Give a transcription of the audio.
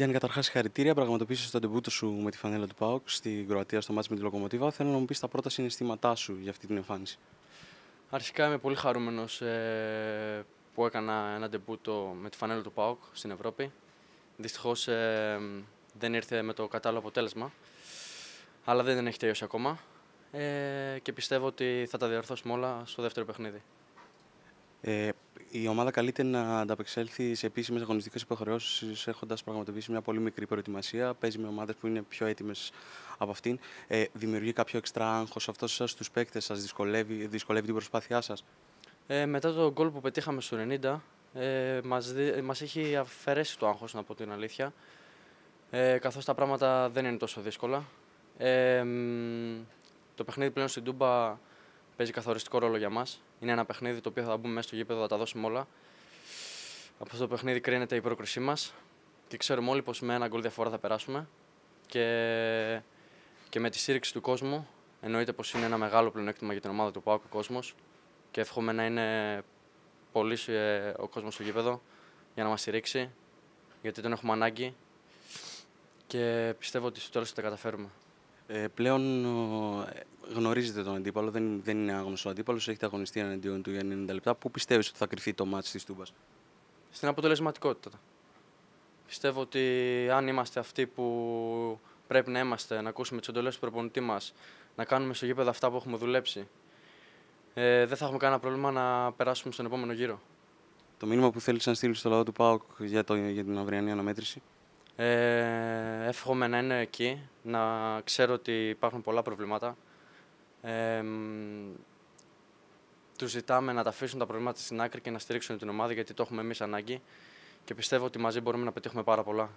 Γιάννη, καταρχάς συγχαρητήρια. Πραγματοποίησε τον τεμπούτο σου με τη φανέλα του ΠΑΟΚ στην Κροατία στο μάτι με τη Λοκομοτίβα. Θέλω να μου πεις τα πρώτα συναισθήματά σου για αυτή την εμφάνιση. Αρχικά είμαι πολύ χαρούμενος ε, που έκανα ένα τεμπούτο με τη φανέλα του ΠΑΟΚ στην Ευρώπη. Δυστυχώς ε, δεν ήρθε με το κατάλληλο αποτέλεσμα. Αλλά δεν έχει τελειώσει ακόμα. Ε, και πιστεύω ότι θα τα διορθώσουμε όλα στο δεύτερο παιχνίδι. Ε, η ομάδα καλείται να ανταπεξέλθει σε επίσημες αγωνιστικές υποχρεώσεις, έχοντας πραγματοποιήσει μια πολύ μικρή προετοιμασία. Παίζει με ομάδες που είναι πιο έτοιμες από αυτήν. Ε, δημιουργεί κάποιο εξτρά άγχος αυτός σας στου παίκτες σας, δυσκολεύει, δυσκολεύει την προσπάθειά σας; Ε, μετά το γκολ που πετύχαμε στο 90, ε, μας, μας έχει αφαιρέσει το άγχος, να πω την αλήθεια, ε, καθώς τα πράγματα δεν είναι τόσο δύσκολα. Ε, το παιχνίδι πλέον στην Τούμπα παίζει καθοριστικό ρόλο για μας. Είναι ένα παιχνίδι το οποίο θα μπούμε μέσα στο γήπεδο, θα τα δώσουμε όλα. Από αυτό το παιχνίδι κρίνεται η πρόκρισή μας και ξέρουμε όλοι πως με ένα γκολ διαφορά θα περάσουμε και, και με τη στήριξη του κόσμου εννοείται πως είναι ένα μεγάλο πλεονέκτημα για την ομάδα του ΠΑΟΚ ο κόσμος και εύχομαι να είναι πολύ ε, ο κόσμος στο γήπεδο για να μας στηρίξει γιατί τον έχουμε ανάγκη και πιστεύω ότι στο τέλος θα τα καταφέρουμε. Ε, πλέον γνωρίζετε τον αντίπαλο, δεν, δεν είναι άγνωστος ο αντίπαλος, έχετε αγωνιστεί εναντίον του για 90 λεπτά. Πού πιστεύεις ότι θα κρυφθεί το μάτι της Τούμπας, Στην αποτελεσματικότητα. Πιστεύω ότι αν είμαστε αυτοί που πρέπει να είμαστε, να ακούσουμε τις εντολές του προπονητή μας, να κάνουμε στο γήπεδο αυτά που έχουμε δουλέψει, ε, δεν θα έχουμε κανένα πρόβλημα να περάσουμε στον επόμενο γύρο. Το μήνυμα που θέλεις να στείλεις στο λαό του ΠΑΟΚ για, το, για την αυριανή αναμέτρηση; Ε, εύχομαι να είναι εκεί, να ξέρω ότι υπάρχουν πολλά προβλήματα. Ε, τους ζητάμε να τα αφήσουν τα προβλήματα στην άκρη και να στηρίξουν την ομάδα γιατί το έχουμε εμείς ανάγκη και πιστεύω ότι μαζί μπορούμε να πετύχουμε πάρα πολλά.